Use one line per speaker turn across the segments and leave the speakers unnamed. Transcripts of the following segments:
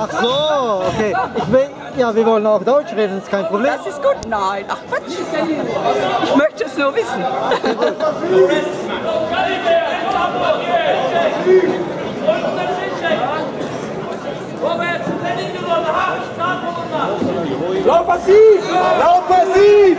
Ach so, okay. Ich will, ja, wir wollen auch Deutsch reden, ist kein Problem.
Das ist gut. Nein, ach Quatsch. Ich möchte es nur wissen.
Lauf passiv! Lauf passiv!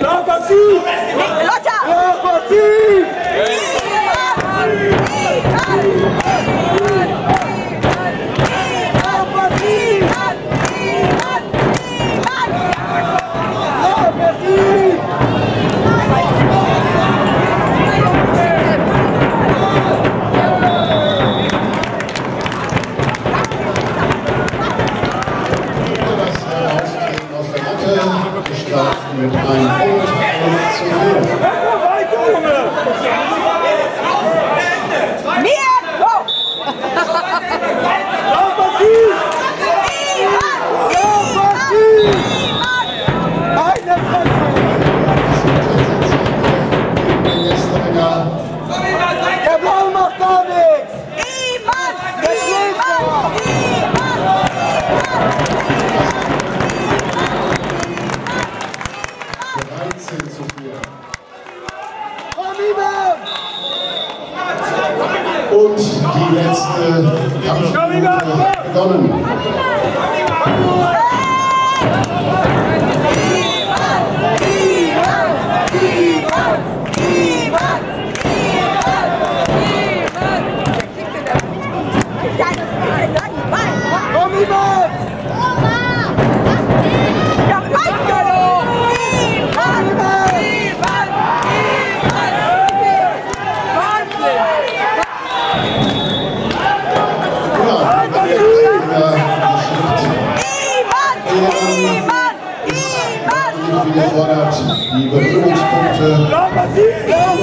Lauf passiv! Lauf passiv! Lauf passiv! Lauf passiv! Das
Heraustreten aus der Matte, gestraft mit einem Punkt 5 zu 4.
Weiter, Junge!
jetzt äh, Kampf begonnen.
de Rose